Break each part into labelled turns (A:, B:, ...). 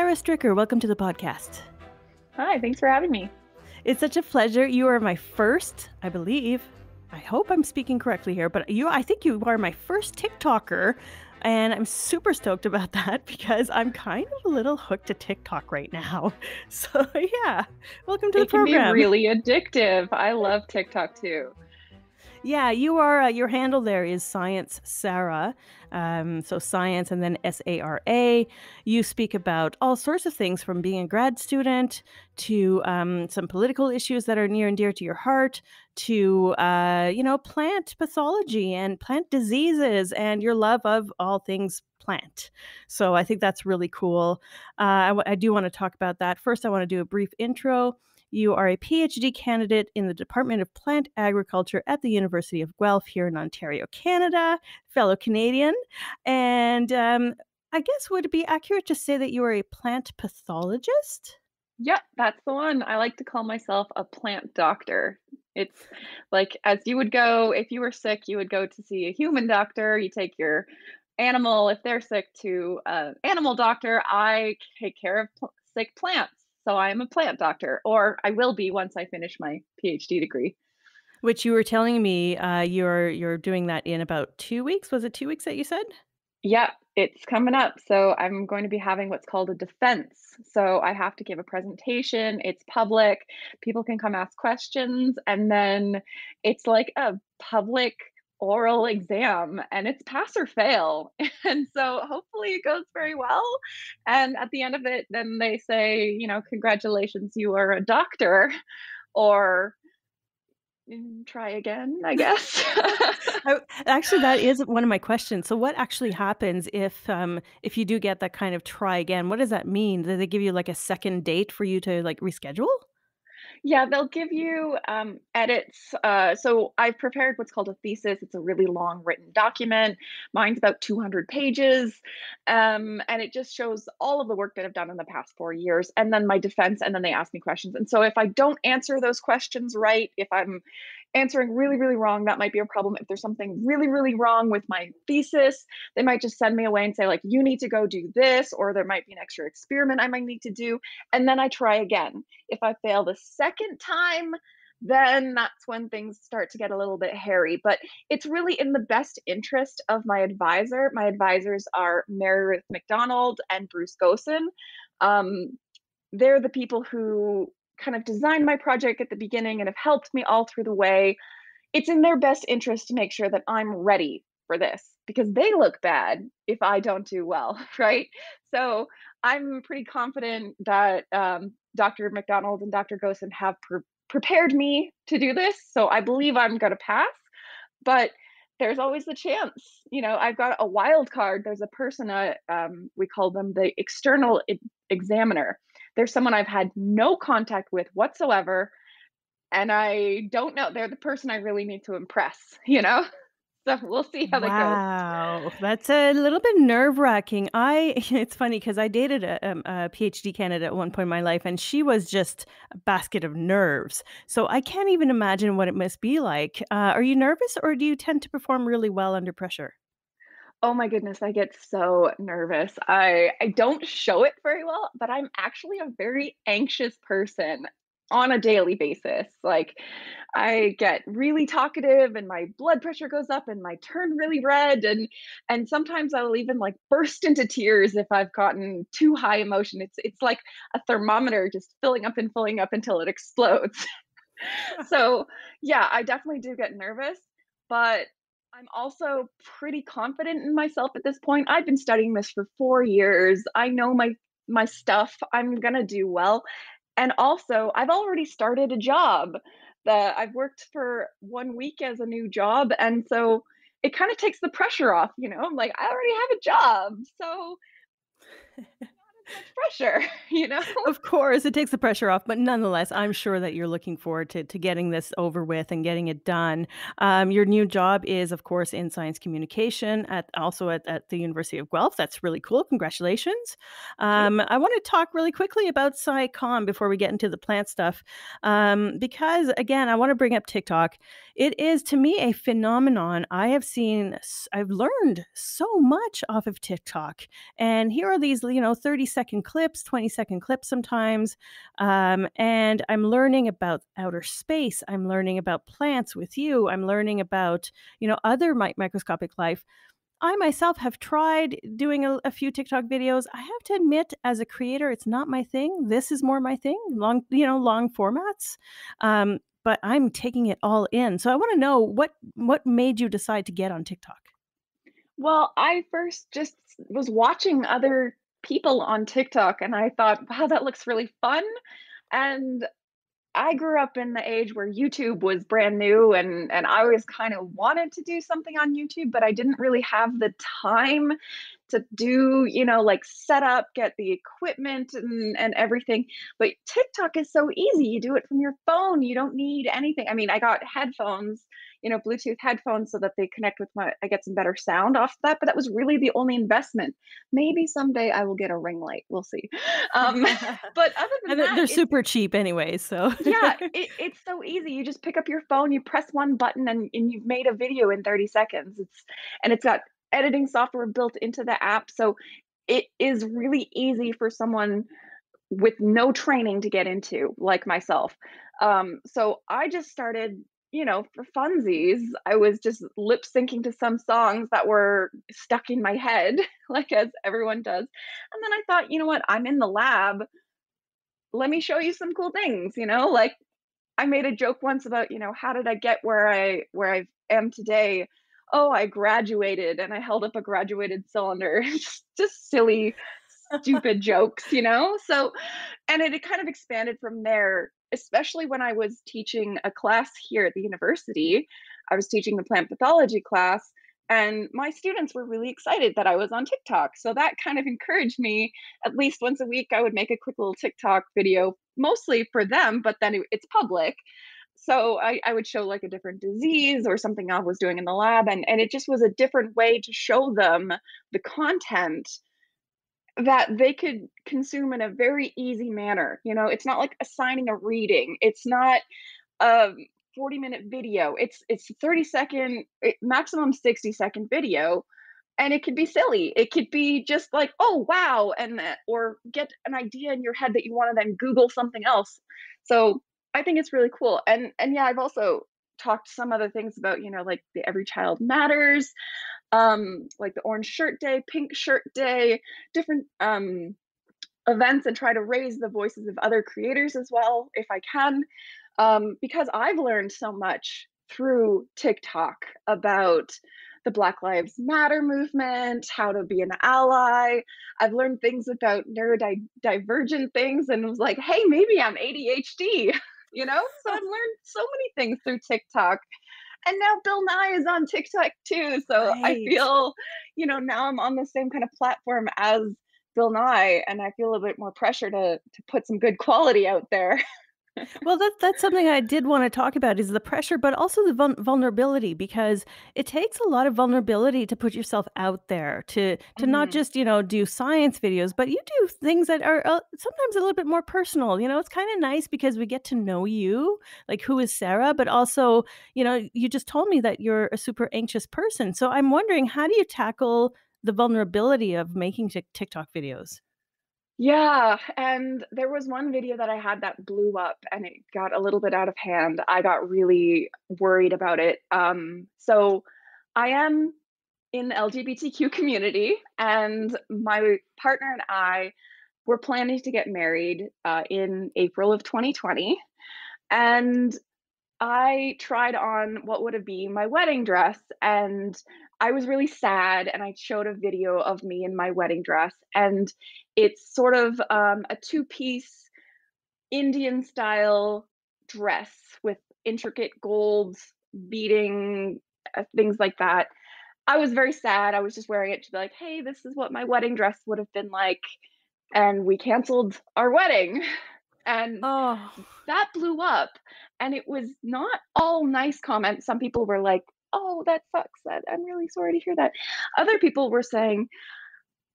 A: Sara Stricker, welcome to the podcast.
B: Hi, thanks for having me.
A: It's such a pleasure. You are my first, I believe. I hope I'm speaking correctly here, but you I think you are my first TikToker and I'm super stoked about that because I'm kind of a little hooked to TikTok right now. So yeah, welcome to
B: it
A: the program.
B: It can be really addictive. I love TikTok too.
A: Yeah, you are. Uh, your handle there is Science Sara. Um, so science and then S A R A. You speak about all sorts of things from being a grad student to um, some political issues that are near and dear to your heart to, uh, you know, plant pathology and plant diseases and your love of all things plant. So I think that's really cool. Uh, I do want to talk about that. First, I want to do a brief intro. You are a PhD candidate in the Department of Plant Agriculture at the University of Guelph here in Ontario, Canada, fellow Canadian. And um, I guess would it be accurate to say that you are a plant pathologist?
B: Yep, that's the one. I like to call myself a plant doctor. It's like as you would go if you were sick, you would go to see a human doctor. You take your animal if they're sick to an animal doctor. I take care of pl- sick plants. So I am a plant doctor, or I will be once I finish my PhD degree.
A: Which you were telling me uh, you're you're doing that in about two weeks. Was it two weeks that you said?
B: Yep, it's coming up. So I'm going to be having what's called a defense. So I have to give a presentation. It's public. People can come ask questions, and then it's like a public oral exam and it's pass or fail. And so hopefully it goes very well. And at the end of it, then they say, you know, congratulations, you are a doctor, or mm, try again, I guess.
A: Actually, that is one of my questions. So, what actually happens if um, if you do get that kind of try again? What does that mean? Do they give you like a second date for you to like reschedule?
B: Yeah, they'll give you um, edits. Uh, so I've prepared what's called a thesis. It's a really long written document. Mine's about 200 pages. Um, and it just shows all of the work that I've done in the past four years and then my defense. And then they ask me questions. And so if I don't answer those questions right, if I'm answering really, really wrong, that might be a problem. If there's something really, really wrong with my thesis, they might just send me away and say, like, you need to go do this, or there might be an extra experiment I might need to do. And then I try again. If I fail the second time, then that's when things start to get a little bit hairy. But it's really in the best interest of my advisor. My advisors are Mary Ruth McDonald and Bruce Gossen. Um, they're the people who kind of designed my project at the beginning and have helped me all through the way. It's in their best interest to make sure that I'm ready for this because they look bad if I don't do well, right? So I'm pretty confident that um, Dr. McDonald and Dr. Gossen have pre- prepared me to do this. So I believe I'm going to pass. But there's always the chance. You know, I've got a wild card. There's a person, uh, um, we call them the external I- examiner. There's someone I've had no contact with whatsoever. And I don't know. They're the person I really need to impress, you know? So we'll see how that goes.
A: Wow, that's a little bit nerve wracking. I it's funny because I dated a, um, a PhD candidate at one point in my life, and she was just a basket of nerves. So I can't even imagine what it must be like. Uh, are you nervous, or do you tend to perform really well under pressure?
B: Oh my goodness, I get so nervous. I I don't show it very well, but I'm actually a very anxious person on a daily basis. Like I get really talkative and my blood pressure goes up and my turn really red and and sometimes I'll even like burst into tears if I've gotten too high emotion. It's it's like a thermometer just filling up and filling up until it explodes. so, yeah, I definitely do get nervous, but I'm also pretty confident in myself at this point. I've been studying this for 4 years. I know my my stuff. I'm going to do well. And also, I've already started a job that I've worked for 1 week as a new job, and so it kinda takes the pressure off, you know? I'm like, "I already have a job, so pressure," you know?
A: Of course, it takes the pressure off, but nonetheless, I'm sure that you're looking forward to to getting this over with and getting it done. Um, your new job is, of course, in science communication at also at, at the University of Guelph. That's really cool. Congratulations. Um, I want to talk really quickly about SciComm before we get into the plant stuff, um, because again, I want to bring up TikTok. It is to me a phenomenon. I have seen I've learned so much off of TikTok, and here are these, you know, thirty-second clips, twenty-second clips sometimes, um, and I'm learning about outer space, I'm learning about plants with you, I'm learning about, you know, other mi microscopic life. I myself have tried doing a a few TikTok videos. I have to admit, as a creator, it's not my thing. This is more my thing, long you know, long formats, um, but I'm taking it all in. So I wanna know what what made you decide to get on TikTok?
B: Well, I first just was watching other people on TikTok, and I thought, "Wow, that looks really fun," and I grew up in the age where YouTube was brand new and and I always kinda wanted to do something on YouTube, but I didn't really have the time to do, you know, like, set up, get the equipment and and everything, but TikTok is so easy, you do it from your phone, you don't need anything. I mean, I got headphones, you know, Bluetooth headphones so that they connect with my I get some better sound off that, but that was really the only investment. Maybe someday I will get a ring light, we'll see. Um, but other than
A: And
B: that,
A: they're super cheap anyway, so
B: yeah, it it's so easy. You just pick up your phone, you press one button, and and you've made a video in 30 seconds. It's and it's got editing software built into the app, so it is really easy for someone with no training to get into, like myself. Um, so I just started, you know, for funsies. I was just lip syncing to some songs that were stuck in my head, like as everyone does. And then I thought, you know what? I'm in the lab. Let me show you some cool things, you know? Like I made a joke once about, you know, how did I get where I where I am today? Oh, I graduated and I held up a graduated cylinder. just, silly, stupid jokes, you know? So, and it, it kind of expanded from there, especially when I was teaching a class here at the university. I was teaching the plant pathology class, and my students were really excited that I was on TikTok. So that kind of encouraged me. At least once a week, I would make a quick little TikTok video, mostly for them, but then it, it's public. So I, I would show like a different disease or something I was doing in the lab, and, and it just was a different way to show them the content that they could consume in a very easy manner. You know, it's not like assigning a reading. It's not a 40 minute video. It's it's 30 second eh, maximum 60 second video and it could be silly. It could be just like, "Oh, wow," and or get an idea in your head that you wanna then Google something else. So, I think it's really cool. And and yeah, I've also talked some other things about, you know, like the Every Child Matters, um, like the Orange Shirt Day, Pink Shirt Day, different, um, events and try to raise the voices of other creators as well if I can. Um, because I've learned so much through TikTok about the Black Lives Matter movement, how to be an ally. I've learned things about neurodivergent things and was like, hey, maybe I'm ADHD, you know? So I've learned so many things through TikTok. And now Bill Nye is on TikTok too. So I feel, you know, now I'm on the same kind of platform as Bill Nye, and I feel a bit more pressure to to put some good quality out there.
A: Well, that that's something I did wanna talk about is the pressure, but also the vul vulnerability because it takes a lot of vulnerability to put yourself out there, to to not
B: Mhm.
A: just, you know, do science videos, but you do things that are, uh, sometimes a little bit more personal, you know, it's kinda nice because we get to know you, like, who is Sara, but also, you know, you just told me that you're a super anxious person, so I'm wondering how do you tackle the vulnerability of making Tik TikTok videos?
B: Yeah, and there was one video that I had that blew up and it got a little bit out of hand. I got really worried about it. Um, so I am in the LGBTQ community, and my partner and I were planning to get married uh, in April of 2020. And I tried on what would have been my wedding dress, and I was really sad, and I showed a video of me in my wedding dress, and it's sort of, um, a two-piece Indian style dress with intricate gold beading, uh, things like that. I was very sad, I was just wearing it to be like, "Hey, this is what my wedding dress would have been like," and we canceled our wedding, and
A: Oh.
B: that blew up, and it was not all nice comments. Some people were like, "Oh, that sucks. That I'm really sorry to hear that." Other people were saying,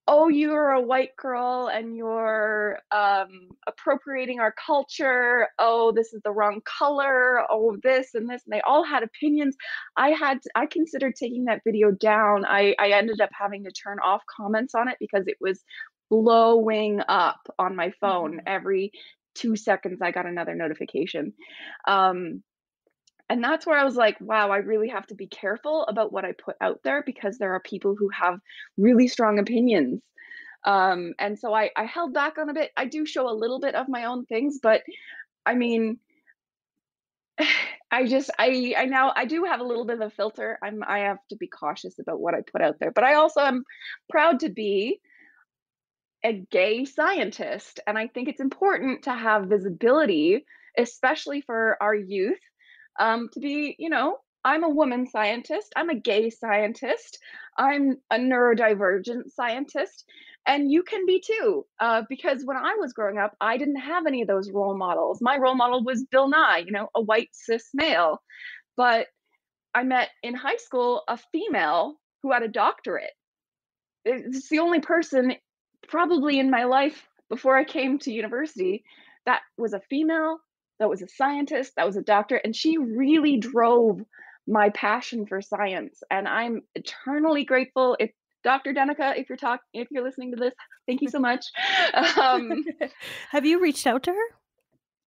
B: "Oh, you're a white girl and you're, um, appropriating our culture. Oh, this is the wrong color. Oh, this and this," and they all had opinions. I had I considered taking that video down. I I ended up having to turn off comments on it because it was blowing up on my phone.
A: Mhm.
B: Every 2 seconds, I got another notification. Um, and that's where I was like, "Wow, I really have to be careful about what I put out there because there are people who have really strong opinions." Um, and so I I held back on a bit. I do show a little bit of my own things, but I mean, I just I I now I do have a little bit of a filter. I'm I have to be cautious about what I put out there, but I also am proud to be a gay scientist, and I think it's important to have visibility, especially for our youth, um, to be, you know, I'm a woman scientist, I'm a gay scientist, I'm a neurodivergent scientist, and you can be too. Uh, because when I was growing up, I didn't have any of those role models. My role model was Bill Nye, you know, a white cis male. But I met in high school a female who had a doctorate. It's the only person probably in my life before I came to university that was a female, that was a scientist, that was a doctor, and she really drove my passion for science, and I'm eternally grateful if Dr. Denica, if you're talking, if you're listening to this, thank you so much. Um,
A: Have you reached out to her?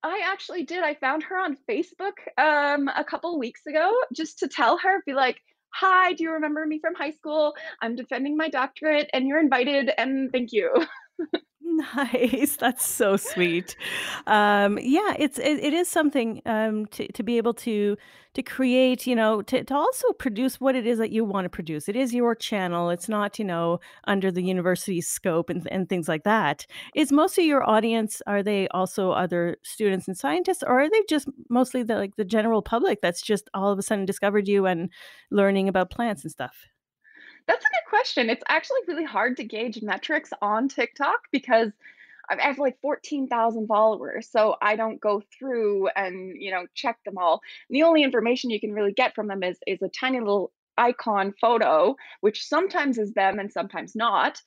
B: I actually did. I found her on Facebook um, a couple weeks ago just to tell her, be like, "Hi, do you remember me from high school? I'm defending my doctorate, and you're invited, and thank you."
A: Nice, that's so sweet. Um, yeah, it's it, it is something um, to to be able to to create, you know, to to also produce what it is that you want to produce. It is your channel. It's not, you know, under the university's scope and and things like that. Is most of your audience are they also other students and scientists, or are they just mostly the like the general public that's just all of a sudden discovered you and learning about plants and stuff?
B: That's a good question. It's actually really hard to gauge metrics on TikTok because I have like 14,000 followers, so I don't go through and, you know, check them all. The only information you can really get from them is is a tiny little icon photo, which sometimes is them and sometimes not.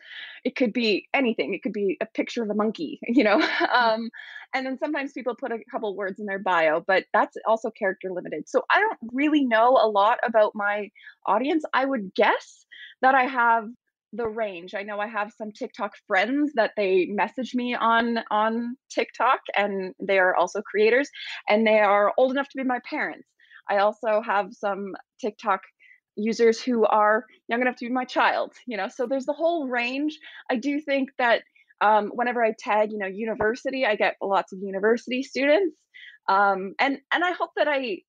B: It could be anything. It could be a picture of a monkey, you know. Um, and then sometimes people put a couple words in their bio, but that's also character limited. So I don't really know a lot about my audience. I would guess that I have the range. I know I have some TikTok friends that they message me on on TikTok and they are also creators and they are old enough to be my parents. I also have some TikTok users who are young enough to be my child, you know. So there's the whole range. I do think that um, whenever I tag, you know, university, I get lots of university students. Um, and and I hope that I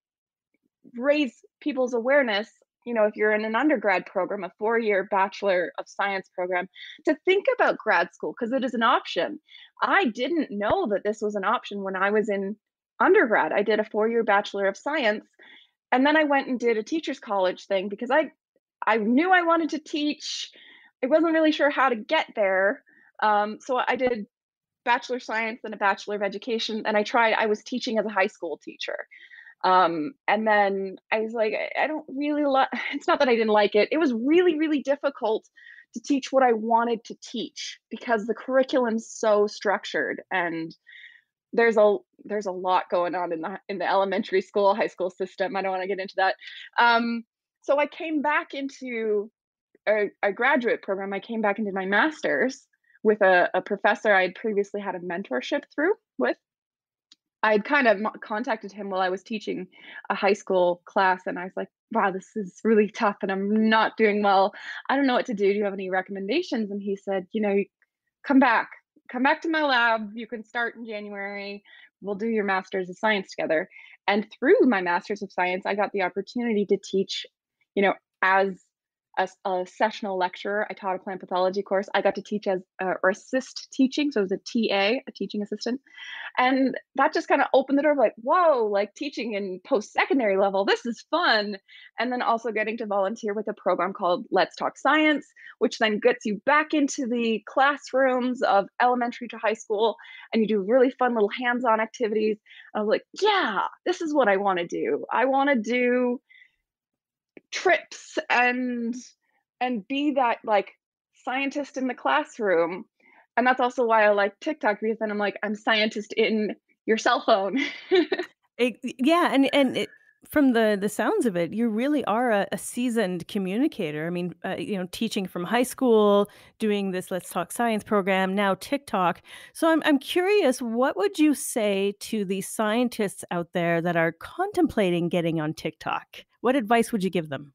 B: raise people's awareness you know if you're in an undergrad program a four year bachelor of science program to think about grad school because it is an option i didn't know that this was an option when i was in undergrad i did a four year bachelor of science and then i went and did a teachers college thing because i i knew i wanted to teach i wasn't really sure how to get there um, so i did bachelor of science and a bachelor of education and i tried i was teaching as a high school teacher um, and then I was like, I, I don't really like, it's not that I didn't like it. It was really, really difficult to teach what I wanted to teach because the curriculum's so structured and there's a there's a lot going on in the in the elementary school, high school system. I don't want to get into that. Um, so I came back into a, a graduate program. I came back into my master's with a, a professor I had previously had a mentorship through with I'd kind of contacted him while I was teaching a high school class, and I was like, "Wow, this is really tough, and I'm not doing well. I don't know what to do. Do you have any recommendations?" And he said, "You know, come back. Come back to my lab. You can start in January. We'll do your master's of science together." And through my master's of science, I got the opportunity to teach, you know, as a, sessional lecturer. I taught a plant pathology course. I got to teach as uh, or assist teaching, so it was a TA, a teaching assistant and that just kind of opened the door of like, whoa, like teaching in post-secondary level, this is fun. And then also getting to volunteer with a program called Let's Talk Science, which then gets you back into the classrooms of elementary to high school and you do really fun little hands-on activities. I was like, yeah, this is what I want to do. I want to do trips and and be that like scientist in the classroom. And that's also why I like TikTok because then I'm like, I'm scientist in your cell phone.
A: It yeah, and and it from the the sounds of it, you really are a a seasoned communicator. I mean, uh, you know, teaching from high school, doing this Let's Talk Science program, now TikTok. So I'm I'm curious, what would you say to the scientists out there that are contemplating getting on TikTok? What advice would you give them?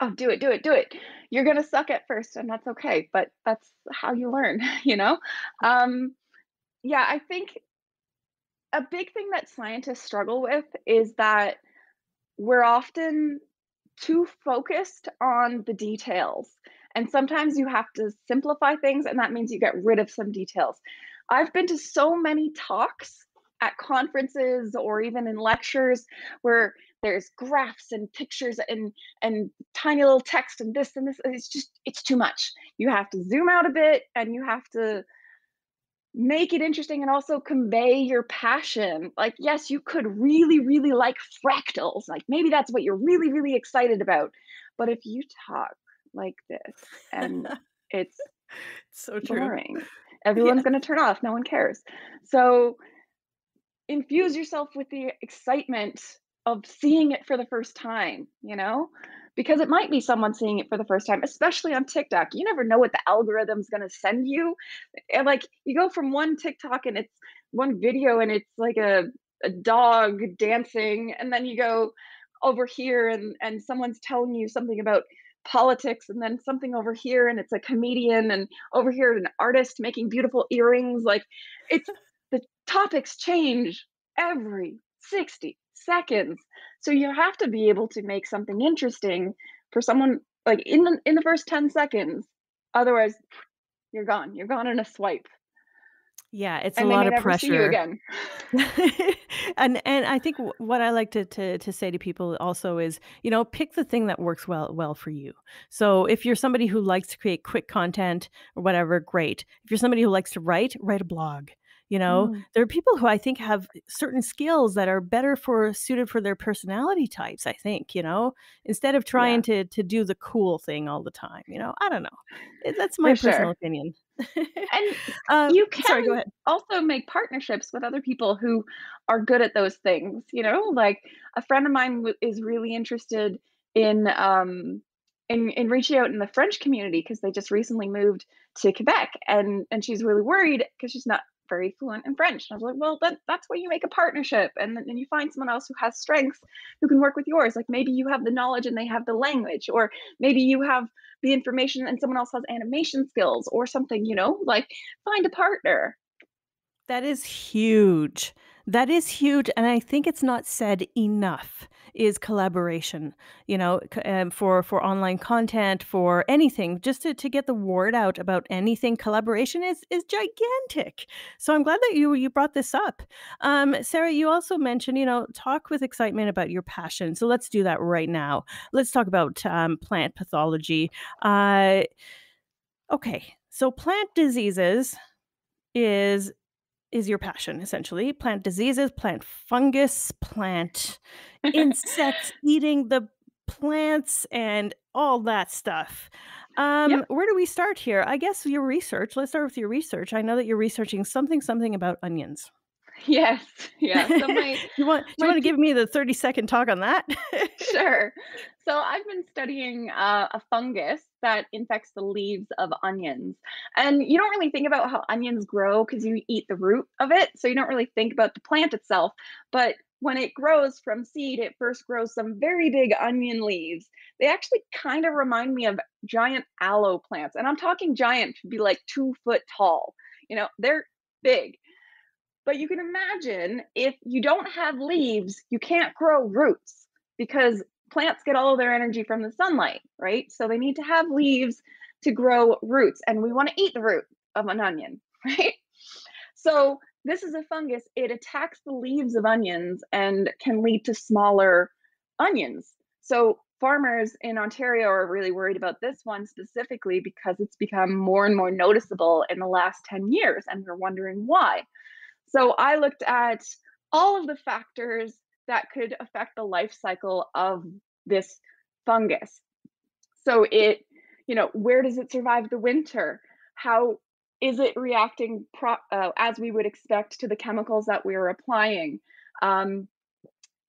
B: Oh, do it, do it, do it. You're gonna suck at first, and that's okay, but that's how you learn, you know? Um, yeah, I think a big thing that scientists struggle with is that we're often too focused on the details. And sometimes you have to simplify things, and that means you get rid of some details. I've been to so many talks at conferences or even in lectures where there's graphs and pictures and and tiny little text and this and this it's just it's too much you have to zoom out a bit and you have to make it interesting and also convey your passion. Like, yes, you could really, really like fractals. Like, maybe that's what you're really, really excited about. But if you talk like this and it's
A: So true.
B: boring,
A: Yeah.
B: everyone's going to turn off. No one cares. So, infuse yourself with the excitement of seeing it for the first time, you know? Because it might be someone seeing it for the first time, especially on TikTok. You never know what the algorithm's gonna send you. And like you go from one TikTok and it's one video and it's like a, a dog dancing, and then you go over here and, and someone's telling you something about politics, and then something over here and it's a comedian, and over here an artist making beautiful earrings. Like it's the topics change every 60 seconds. So you have to be able to make something interesting for someone like in the in the first 10 seconds. Otherwise, you're gone. You're gone in a swipe
A: Yeah, it's a
B: and they
A: lot of
B: never see you
A: pressure.
B: again.
A: And and I think w what I like to to to say to people also is, you know, pick the thing that works well well for you. So, if you're somebody who likes to create quick content or whatever, great. If you're somebody who likes to write, write a blog. You know,
B: Mm,
A: there are people who I think have certain skills that are better for suited for their personality types, I think, you know, instead of
B: yeah,
A: trying to to do the cool thing all the time, you know? I don't know. That's my
B: for
A: personal
B: sure.
A: opinion.
B: And
A: Uh,
B: you
A: sorry, go
B: can
A: ahead.
B: also make partnerships with other people who are good at those things, you know? Like a friend of mine is really interested in um in in reaching out in the French community because they just recently moved to Quebec and and she's really worried because she's not very fluent in French. And I was like, well, that, that's where you make a partnership, and then you find someone else who has strengths who can work with yours. Like maybe you have the knowledge and they have the language, or maybe you have the information and someone else has animation skills or something. You know, like find a partner.
A: That is huge. That is huge, and I think it's not said enough, is collaboration, you know, um, for for online content, for anything, just to to get the word out about anything, collaboration is is gigantic. So I'm glad that you you brought this up. Um, Sara, you also mentioned, you know, talk with excitement about your passion, so let's do that right now. Let's talk about, um, plant pathology. Uh, okay, so plant diseases is is your passion, essentially. Plant diseases, plant fungus, plant insects eating the plants, and all that stuff.
B: yep.
A: Um, where do we start here? I guess your research. Let's start with your research. I know that you're researching something, something about onions.
B: Yes. Yeah. So my
A: you want do you want to give me the 30 second talk on that?
B: Sure. So I've been studying uh, a fungus that infects the leaves of onions. And you don't really think about how onions grow because you eat the root of it. So you don't really think about the plant itself. But when it grows from seed, it first grows some very big onion leaves. They actually kind of remind me of giant aloe plants. And I'm talking giant to be like two foot tall. You know, they're big. But you can imagine if you don't have leaves, you can't grow roots because plants get all of their energy from the sunlight, right? So they need to have leaves to grow roots, and we want to eat the root of an onion, right? So this is a fungus. It attacks the leaves of onions and can lead to smaller onions. So farmers in Ontario are really worried about this one specifically because it's become more and more noticeable in the last 10 years, and they're wondering why. So I looked at all of the factors that could affect the life cycle of this fungus. So it you know, where does it survive the winter? How is it reacting pro- uh, as we would expect to the chemicals that we are applying? Um,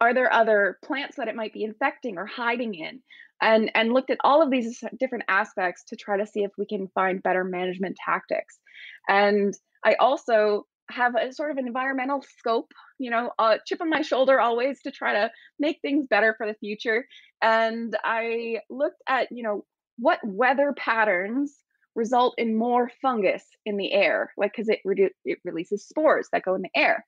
B: are there other plants that it might be infecting or hiding in? And, and looked at all of these different aspects to try to see if we can find better management tactics. And I also have a sort of an environmental scope, you know, a chip on my shoulder always to try to make things better for the future. And I looked at, you know, what weather patterns result in more fungus in the air, like because it redu- it releases spores that go in the air.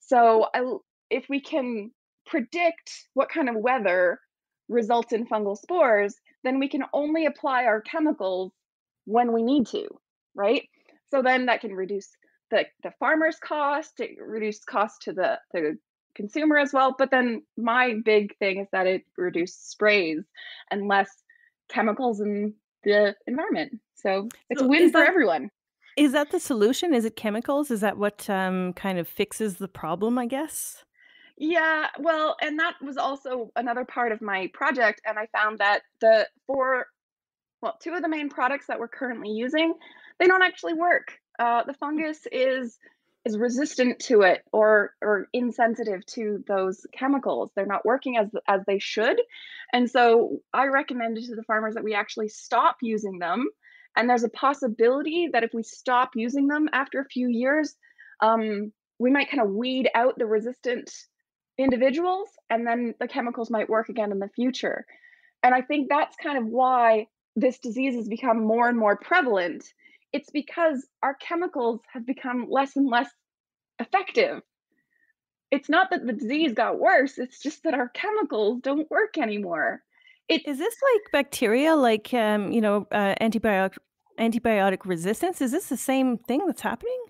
B: So I, if we can predict what kind of weather results in fungal spores, then we can only apply our chemicals when we need to, right? So then that can reduce the, the farmer's cost, it reduces cost to the, the consumer as well. But then my big thing is that it reduces sprays and less chemicals in the environment. So it's
A: So
B: a win for
A: that
B: everyone.
A: is that the solution? Is it chemicals? Is that what um, kind of fixes the problem? I guess.
B: Yeah, well, and that was also another part of my project. And I found that the four, well, two of the main products that we're currently using, they don't actually work. Uh, the fungus is is resistant to it or or insensitive to those chemicals. They're not working as as they should. And so I recommended to the farmers that we actually stop using them. And there's a possibility that if we stop using them after a few years, um, we might kind of weed out the resistant individuals and then the chemicals might work again in the future. And I think that's kind of why this disease has become more and more prevalent. It's because our chemicals have become less and less effective. It's not that the disease got worse, it's just that our chemicals don't work anymore. It's
A: Is this like bacteria, like um, you know, uh, antibiotic antibiotic resistance? Is this the same thing that's happening?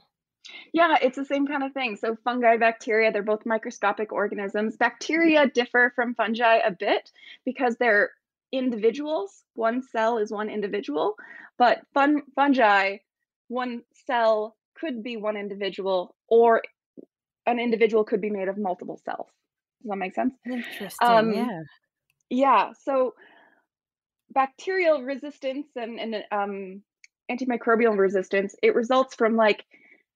B: yeah, it's the same kind of thing. So fungi, bacteria, they're both microscopic organisms. Bacteria differ from fungi a bit because they're individuals. One cell is one individual, but fun fungi, one cell could be one individual or an individual could be made of multiple cells. Does that make sense?
A: Interesting.
B: Um,
A: Yeah.
B: yeah, so bacterial resistance and, and um, antimicrobial resistance, it results from like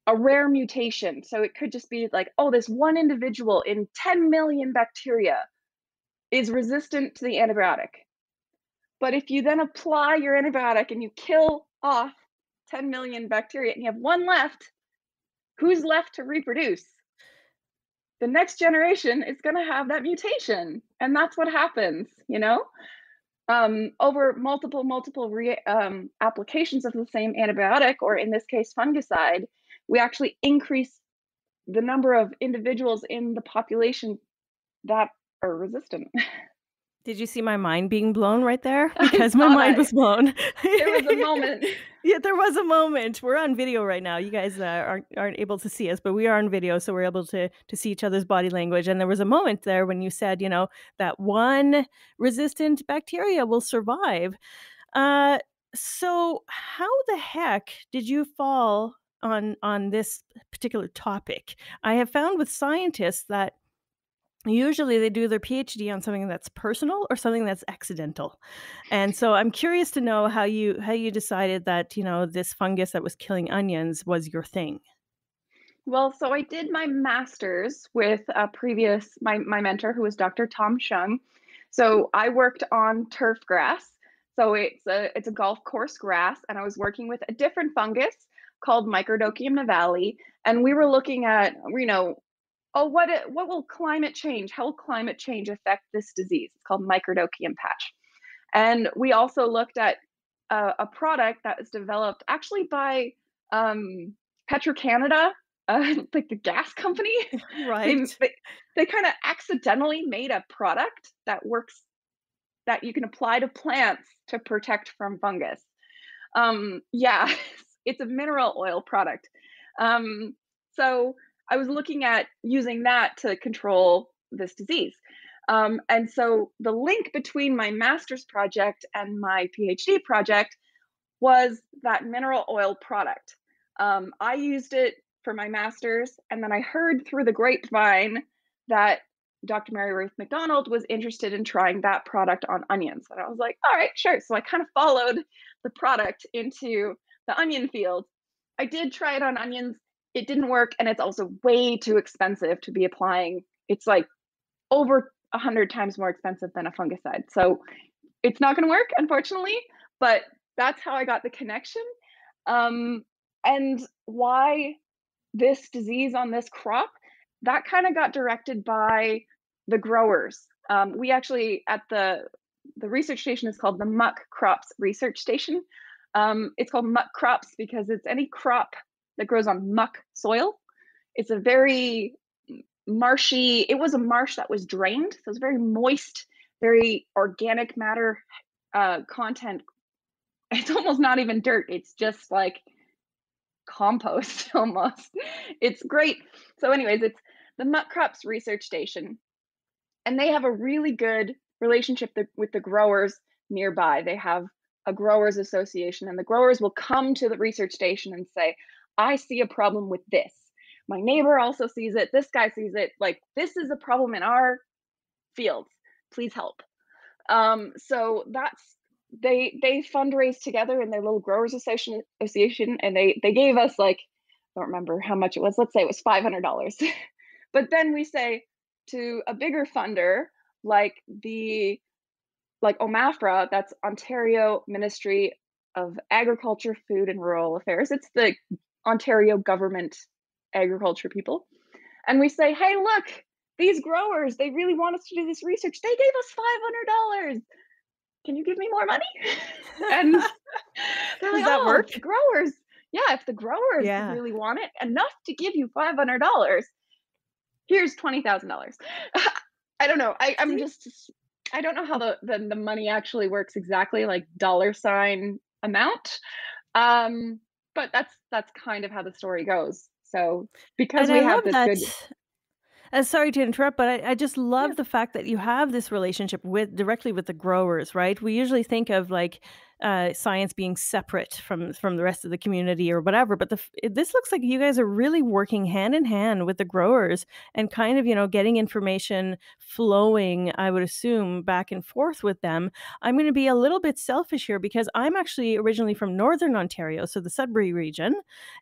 B: a rare mutation. So it could just be like, oh, this one individual in 10 million bacteria is resistant to the antibiotic. But if you then apply your antibiotic and you kill off 10 million bacteria and you have one left, who's left to reproduce? The next generation is going to have that mutation. And that's what happens, you know? um, over multiple, multiple re- um, applications of the same antibiotic, or in this case, fungicide, we actually increase the number of individuals in the population that are resistant.
A: Did you see my mind being blown right there? Because my mind was blown.
B: There was a moment.
A: Yeah, there was a moment. We're on video right now. You guys uh, aren't aren't able to see us, but we are on video, so we're able to to see each other's body language. And there was a moment there when you said, you know, that one resistant bacteria will survive. Uh, so how the heck did you fall on on this particular topic? I have found with scientists that Usually they do their PhD on something that's personal or something that's accidental. And so I'm curious to know how you how you decided that, you know, this fungus that was killing onions was your thing.
B: Well, so I did my master's with a previous my my mentor who was Dr. Tom Hsiang. So I worked on turf grass. So it's a it's a golf course grass, and I was working with a different fungus called Microdochium nivale, and we were looking at you know oh what it, what will climate change? How will climate change affect this disease? It's called Microdochium patch, and we also looked at a, a product that was developed actually by um, Petro Canada, uh, like the gas company. they
A: Right.
B: they, they kind of accidentally made a product that works that you can apply to plants to protect from fungus. Um, yeah, it's a mineral oil product. Um, so I was looking at using that to control this disease. Um, and so the link between my master's project and my PhD project was that mineral oil product. Um, I used it for my master's, and then I heard through the grapevine that Dr. Mary Ruth McDonald was interested in trying that product on onions. And I was like, all right, sure. So I kind of followed the product into the onion field. I did try it on onions. It didn't work. And it's also way too expensive to be applying. It's like over a hundred times more expensive than a fungicide. So it's not going to work, unfortunately. But that's how I got the connection. Um, and why this disease on this crop, that kind of got directed by the growers. Um, we actually at the the research station is called the Muck Crops Research Station. Um, it's called muck crops because it's any crop that grows on muck soil. It's a very marshy. It was a marsh that was drained, so it's very moist, very organic matter uh, content. It's almost not even dirt. It's just like compost almost. It's great. So, anyways, it's the Muck Crops Research Station and they have a really good relationship with the growers nearby. They have a growers association, and the growers will come to the research station and say, I see a problem with this. My neighbor also sees it. This guy sees it. Like, this is a problem in our fields. Please help. Um, so that's they they fundraise together in their little growers association association and they they gave us like I don't remember how much it was let's say it was $500 but then we say to a bigger funder like the like OMAFRA, that's Ontario Ministry of Agriculture, Food and Rural Affairs. It's the Ontario government agriculture people. And we say, hey, look, these growers, they really want us to do this research. They gave us $500. Can you give me more money? and
A: Does like, that oh, work?
B: Growers, yeah, if the growers yeah. really want it enough to give you $500, here's $20,000. I don't know. I, I'm just, I don't know how the, the, the money actually works exactly, like dollar sign amount. Um, but that's, that's kind of how the story goes. So because
A: and
B: we
A: I
B: have this
A: that.
B: good
A: uh, sorry to interrupt, but I, I just love yeah. the fact that you have this relationship with directly with the growers, right? We usually think of like uh, science being separate from from the rest of the community or whatever, but the, this looks like you guys are really working hand in hand with the growers and kind of you know getting information flowing. I would assume back and forth with them. I'm going to be a little bit selfish here because I'm actually originally from northern Ontario, so the Sudbury region,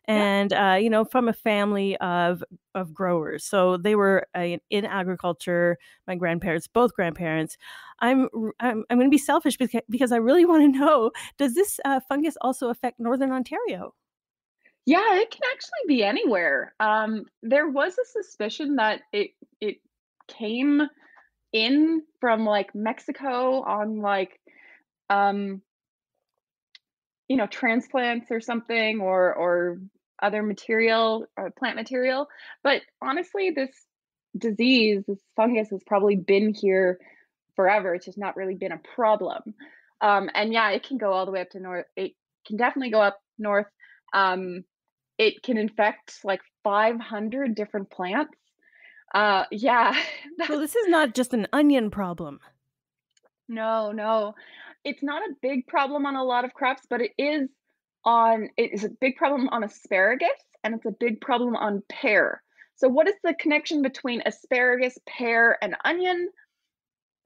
A: and yeah. uh, you know from a family of of growers. So they were uh, in agriculture. My grandparents, both grandparents. I'm I'm, I'm going to be selfish because, because I really want to know: Does this uh, fungus also affect Northern Ontario?
B: Yeah, it can actually be anywhere. Um, there was a suspicion that it it came in from like Mexico on like um you know transplants or something or or other material or plant material. But honestly, this disease, this fungus has probably been here forever. It's just not really been a problem. Um, and yeah, it can go all the way up to north. It can definitely go up north. Um, it can infect like 500 different plants. Uh, yeah.
A: So this is not just an onion problem.
B: No, no. It's not a big problem on a lot of crops, but it is on it is a big problem on asparagus and it's a big problem on pear. So what is the connection between asparagus, pear and onion?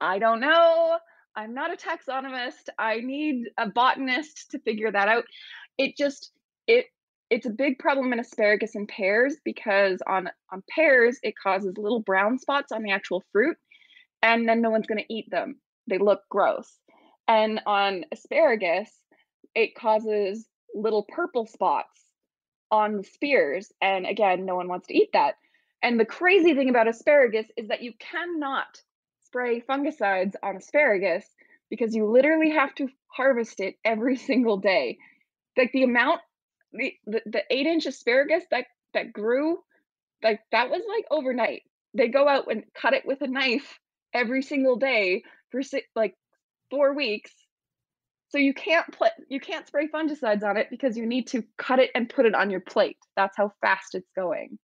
B: I don't know. I'm not a taxonomist. I need a botanist to figure that out. It just it it's a big problem in asparagus and pears because on on pears it causes little brown spots on the actual fruit and then no one's going to eat them. They look gross. And on asparagus it causes little purple spots on the spears. And again, no one wants to eat that. And the crazy thing about asparagus is that you cannot spray fungicides on asparagus because you literally have to harvest it every single day. Like the amount, the, the, the eight inch asparagus that, that grew, like that was like overnight. They go out and cut it with a knife every single day for like four weeks so you can't put you can't spray fungicides on it because you need to cut it and put it on your plate. That's how fast it's going.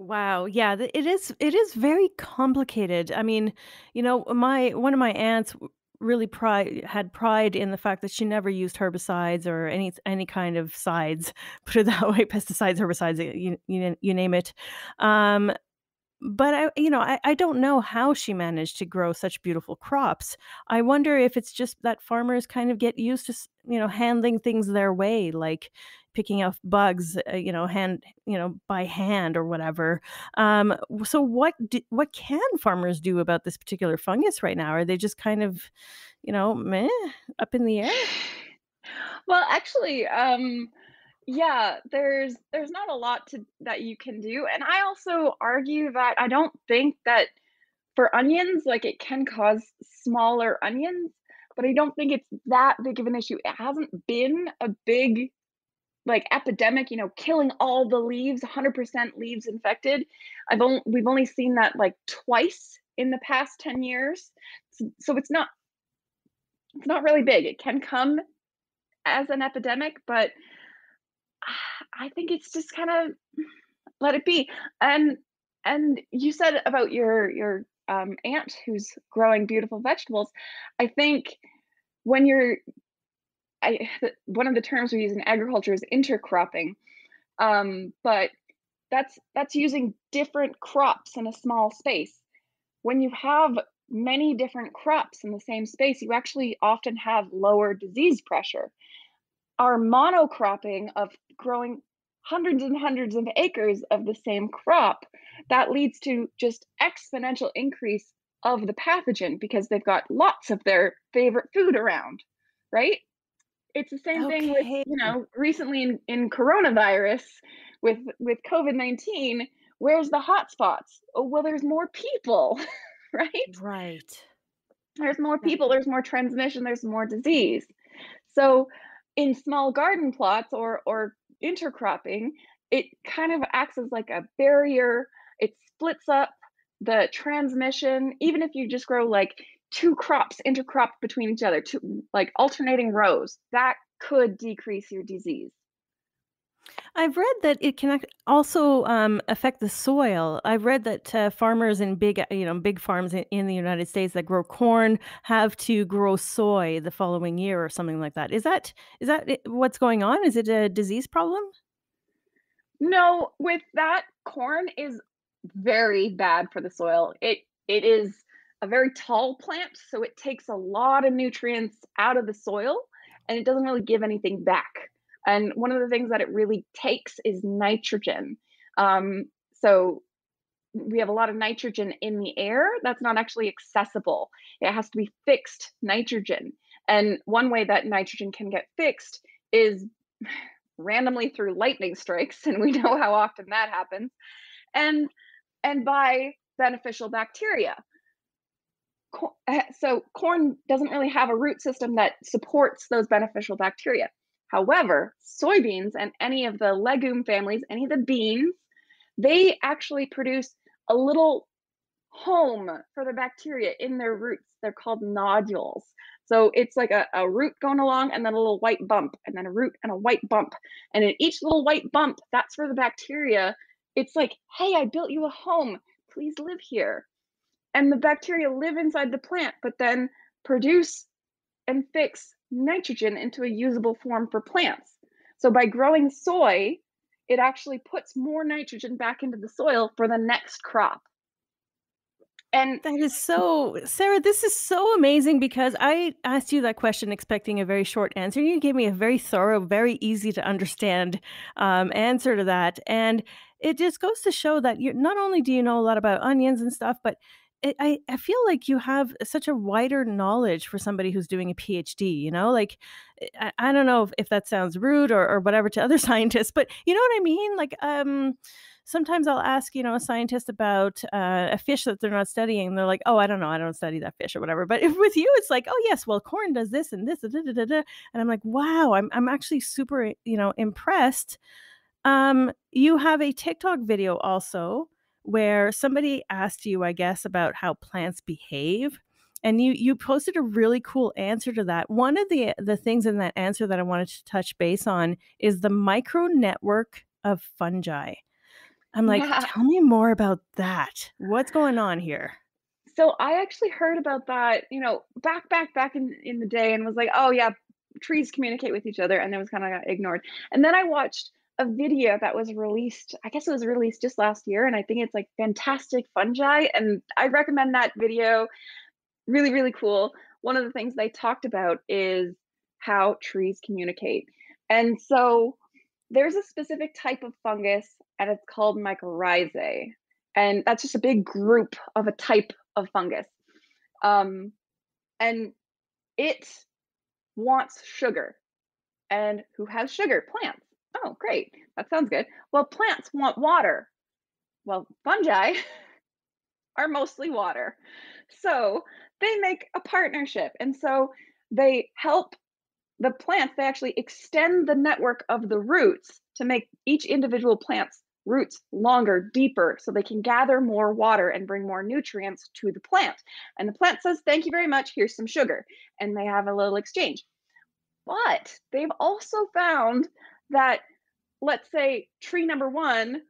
A: Wow, yeah, it is it is very complicated. I mean, you know, my one of my aunts really pride had pride in the fact that she never used herbicides or any any kind of sides, put it that way, pesticides, herbicides, you you, you name it. Um, but I you know, I I don't know how she managed to grow such beautiful crops. I wonder if it's just that farmers kind of get used to you know, handling things their way, like picking up bugs, uh, you know, hand you know, by hand or whatever. Um, so what d what can farmers do about this particular fungus right now? Are they just kind of, you know, meh, up in the air?
B: Well, actually, um, yeah, there's there's not a lot to that you can do, and I also argue that I don't think that for onions, like, it can cause smaller onions, but I don't think it's that big of an issue. It hasn't been a big, like, epidemic, you know, killing all the leaves, 100% leaves infected. I've only we've only seen that, like, twice in the past 10 years. S so it's not it's not really big. It can come as an epidemic, but I think it's just kinda let it be. And and you said about your your, um, aunt who's growing beautiful vegetables. I think when you're I one of the terms we use in agriculture is intercropping, um, but that's that's using different crops in a small space. When you have many different crops in the same space, you actually often have lower disease pressure. Our monocropping of growing hundreds and hundreds of acres of the same crop, that leads to just exponential increase of the pathogen because they've got lots of their favorite food around, right? It's the same thing with, you know, recently in in coronavirus with with COVID-19, where's the hotspots? Oh, well, there's more people, right?
A: Right.
B: There's more people, there's more transmission, there's more disease. So, in small garden plots or or intercropping, it kind of acts as like a barrier. It splits up the transmission, even if you just grow like 2 crops intercropped between each other, 2 like alternating rows, that could decrease your disease.
A: I've read that it can also, um, affect the soil. I've read that, uh, farmers in big, uh, you know, big farms in in the United States that grow corn have to grow soy the following year or something like that. Is that is that what's going on? Is it a disease problem?
B: No, with that, corn is very bad for the soil. It it is a very tall plant, so it takes a lot of nutrients out of the soil, and it doesn't really give anything back. And one of the things that it really takes is nitrogen. Um, so we have a lot of nitrogen in the air that's not actually accessible. It has to be fixed nitrogen. And one way that nitrogen can get fixed is randomly through lightning strikes, and we know how often that happens, and and by beneficial bacteria. Eh, so corn doesn't really have a root system that supports those beneficial bacteria. However, soybeans and any of the legume families, any of the beans, they actually produce a little home for the bacteria in their roots. They're called nodules. So it's like a, a root going along and then a little white bump, and then a root and a white bump. And in each little white bump, that's where the bacteria, it's like, hey, I built you a home. Please live here. And the bacteria live inside the plant, but then produce and fix nitrogen into a usable form for plants. So by growing soy, it actually puts more nitrogen back into the soil for the next crop. And
A: That is so Sara, this is so amazing because I asked you that question expecting a very short answer. You gave me a very thorough, very easy to understand, um, answer to that, and it just goes to show that you not only do you know a lot about onions and stuff, but it I I feel like you have such a wider knowledge for somebody who's doing a PhD, you know? Like, eh, I I don't know if if that sounds rude or or whatever to other scientists, but you know what I mean? Like, um, sometimes I'll ask, you know, a scientist about, uh, a fish that they're not studying, and they're like, "Oh, I don't know, I don't study that fish," or whatever, but if with you, it's like, "Oh, yes, well, corn does this and this, da, da, da, da, da," and I'm like, "Wow," I'm I'm actually super, you know, impressed. Um, you have a TikTok video also where somebody asked you, I guess, about how plants behave, and you you posted a really cool answer to that. One of the the things in that answer that I wanted to touch base on is the micro network of fungi. I'm like,
B: yeah,
A: "Tell me more about that. What's going on here?"
B: so I actually heard about that, you know, back, back, back in in the day, and was like, oh yeah, trees communicate with each other, and then was kind of ignored. And then I watched a video that was released, I guess it was released just last year, and I think it's like Fantastic Fungi, and I recommend that video. Really, really cool. One of the things they talked about is how trees communicate. And so there's a specific type of fungus, and it's called mycorrhizae. And that's just a big group of a type of fungus. Um, and it wants sugar. And who has sugar? Plants. Oh, great. That sounds good. Well, plants want water. Well, fungi are mostly water. So they make a partnership. And so they help the plants, they actually extend the network of the roots to make each individual plant's roots longer, deeper, so they can gather more water and bring more nutrients to the plant. And the plant says, Thank you very much, here's some sugar. And they have a little exchange. But they've also found that, let's say, tree number one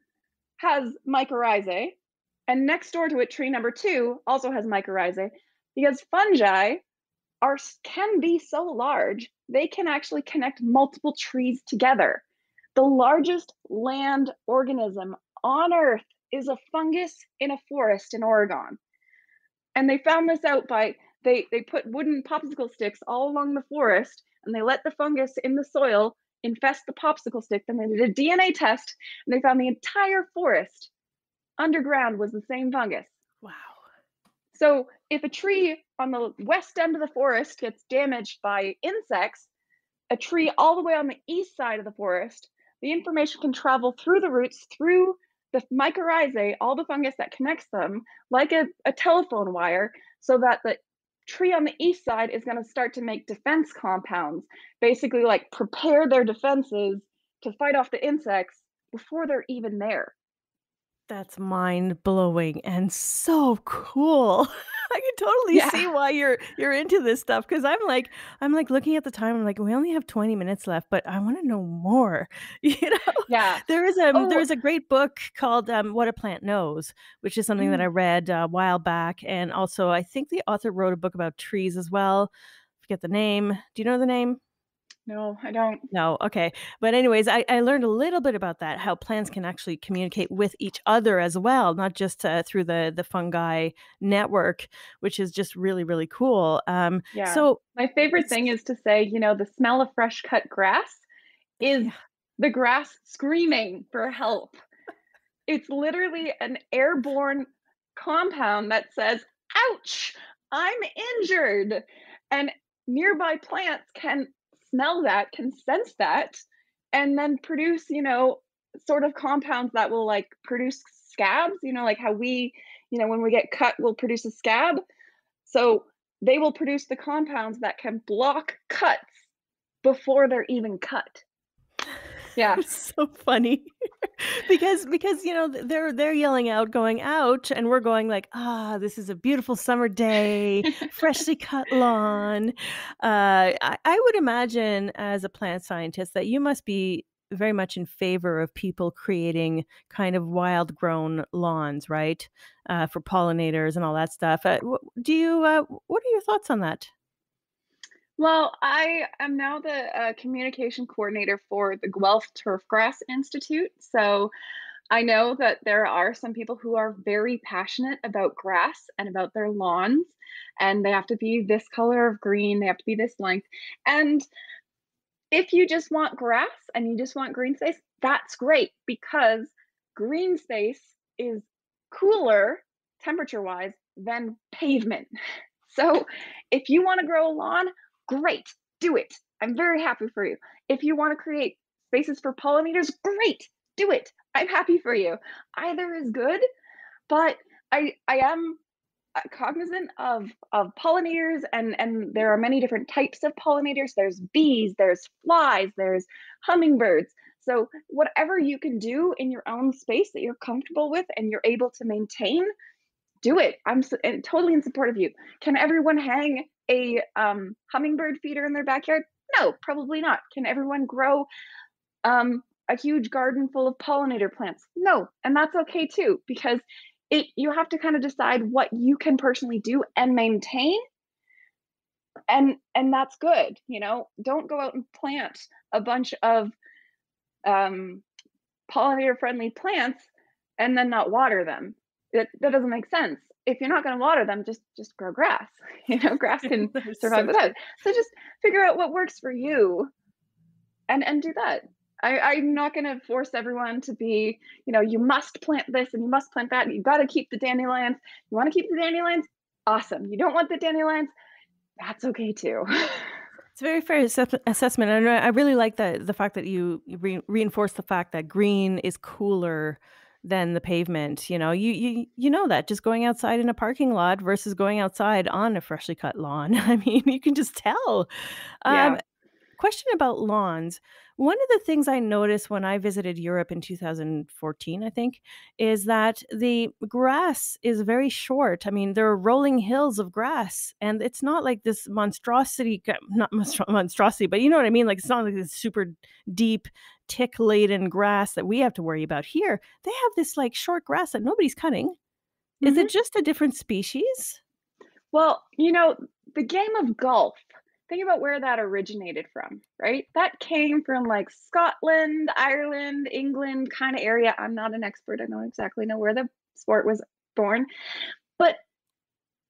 B: has mycorrhizae, and next door to it, tree number two also has mycorrhizae, because fungi are can be so large they can actually connect multiple trees together. The largest land organism on Earth is a fungus in a forest in Oregon. And they found this out by they they put wooden popsicle sticks all along the forest and they let the fungus in the soil infest the popsicle stick. Then they did a DNA test and they found the entire forest underground was the same fungus.
A: Wow.
B: So if a tree on the west end of the forest gets damaged by insects, a tree all the way on the east side of the forest, the information can travel through the roots, through the mycorrhizae, all the fungus that connects them, like a, a telephone wire, so that the tree on the east side is going to start to make defense compounds, basically like prepare their defenses to fight off the insects before they're even there.
A: That's mind blowing and so cool. I can totally
B: Yeah.
A: see why you're you're into this stuff because I'm like I'm like looking at the time. I'm like, we only have 20 minutes left, but I want to know more. You know,
B: Yeah.
A: there is a
B: Oh,
A: there's a great book called um, "What a Plant Knows," which is something that I
B: mm,
A: read uh, a while back, and also I think the author wrote a book about trees as well. Forget the name. Do you know the name?
B: No, I don't.
A: No, okay. But anyways, I I learned a little bit about that, how plants can actually communicate with each other as well, not just, uh, through the the fungi network, which is just really, really cool. Um,
B: Yeah.
A: so
B: My favorite thing is to say, you know, the smell of fresh cut grass is the grass screaming for help. It's literally an airborne compound that says, "Ouch, I'm injured." And nearby plants can smell that, can sense that, and then produce, you know, sort of compounds that will like produce scabs, you know, like how we, you know, when we get cut, we'll produce a scab. So they will produce the compounds that can block cuts before they're even cut. Yeah.
A: so funny because because, you know, they're they're yelling out, going, out and we're going like, "Ah, this is a beautiful summer day, freshly cut lawn." Uh, I I would imagine as a plant scientist that you must be very much in favor of people creating kind of wild grown lawns, right? Uh, for pollinators and all that stuff. Uh, do you, uh what are your thoughts on that?
B: Well, I am now the uh, communication coordinator for the Guelph Turfgrass Institute. So I know that there are some people who are very passionate about grass and about their lawns, and they have to be this color of green, they have to be this length. And if you just want grass and you just want green space, that's great because green space is cooler temperature wise than pavement. So if you want to grow a lawn, great, do it. I'm very happy for you. If you want to create spaces for pollinators, great, do it. I'm happy for you. Either is good, but I I am uh, cognizant of of pollinators and and there are many different types of pollinators there's bees there's flies there's hummingbirds so whatever you can do in your own space that you're comfortable with and you're able to maintain do it i'm s and totally in support of you can everyone hang a um, hummingbird feeder in their backyard no probably not can everyone grow um, a huge garden full of pollinator plants. No, and that's okay too because it you have to kind of decide what you can personally do and maintain and and that's good, you know. Don't go out and plant a bunch of um pollinator friendly plants and then not water them. That that doesn't make sense. If you're not gonna water them, just just grow grass. You know, grass can survive
A: so
B: without. it. So just figure out what works for you and and do that. I, I'm not going to force everyone to be, you know, you must plant this and you must plant that. And you got to keep the dandelions. You want to keep the dandelions? Awesome. You don't want the dandelions? That's okay too.
A: It's a very fair assess assessment, and I I really like the the fact that you you re reinforce the fact that green is cooler than the pavement, you know? You you you know that just going outside in a parking lot versus going outside on a freshly cut lawn. I mean, you can just tell. Um. Question about lawns. One of the things I noticed when I visited Europe in 2014, I think, is that the grass is very short. I mean, there are rolling hills of grass, and it's not like this monstrosity, not monstrosity, but you know what I mean? Like, it's not like this super deep, tick laden grass that we have to worry about here. They have this like short grass that nobody's cutting. Is it
B: hmm
A: just a different species?
B: Well, you know, the game of golf, think about where that originated from, right? That came from like Scotland, Ireland, England kind of area. I'm not an expert. I don't exactly know where the sport was born, but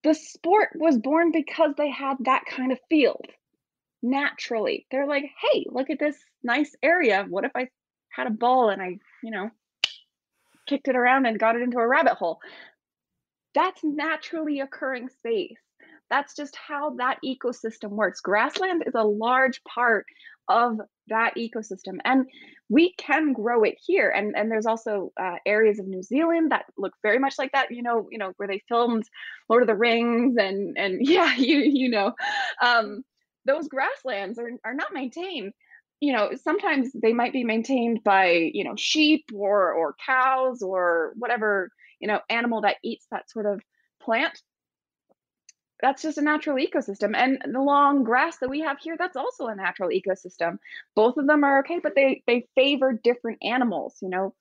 B: the sport was born because they had that kind of field naturally. They're like, hey, look at this nice area. What if I had a ball and I, you know, kicked it around and got it into a rabbit hole? That's naturally occurring space. That's just how that ecosystem works. Grassland is a large part of that ecosystem, and we can grow it here. And and there's also uh, areas of New Zealand that look very much like that. You know, you know where they filmed Lord of the Rings, and and yeah, you you know, um, those grasslands are are not maintained. You know, sometimes they might be maintained by you know sheep or or cows or whatever you know, animal that eats that sort of plant, that's just a natural ecosystem. And the long grass that we have here, that's also a natural ecosystem. Both of them are okay, but they they favor different animals, you know.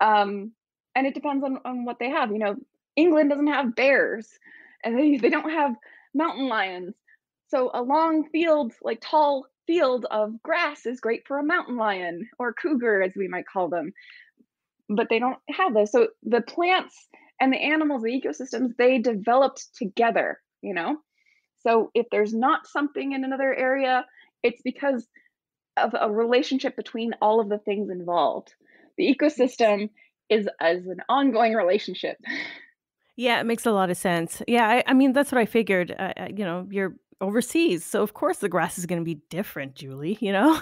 B: Um, and it depends on, on what they have. You know, England doesn't have bears and they, they don't have mountain lions. So a long field, like tall field of grass is great for a mountain lion or cougar, as we might call them but they don't have those. So the plants and the animals, the ecosystems, they developed together, you know? So if there's not something in another area, it's because of a relationship between all of the things involved. The ecosystem is as an ongoing relationship.
A: Yeah, it makes a lot of sense. Yeah, I, I mean that's what I figured. Uh, uh, you know, you're overseas, so of course the grass is going to be different, Julie. You know,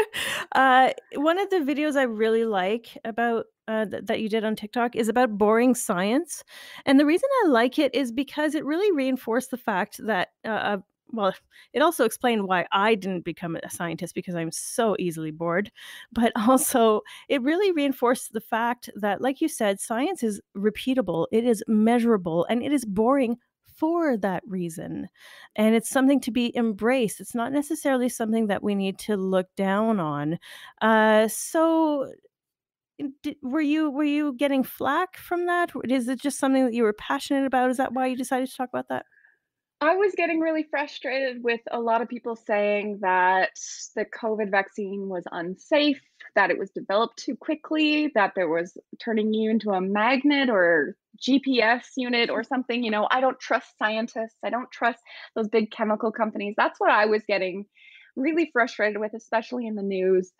A: uh, one of the videos I really like about uh, th- that you did on TikTok is about boring science, and the reason I like it is because it really reinforced the fact that. Uh, uh, well, it also explained why I didn't become a scientist because I'm so easily bored. But also, it really reinforced the fact that, like you said, science is repeatable, it is measurable, and it is boring for that reason. And it's something to be embraced. It's not necessarily something that we need to look down on. Uh, so, did, were you were you getting flack from that? Is it just something that you were passionate about? Is that why you decided to talk about that?
B: I was getting really frustrated with a lot of people saying that the COVID vaccine was unsafe, that it was developed too quickly, that there was turning you into a magnet or GPS unit or something. You know, I don't trust scientists. I don't trust those big chemical companies. That's what I was getting really frustrated with, especially in the news.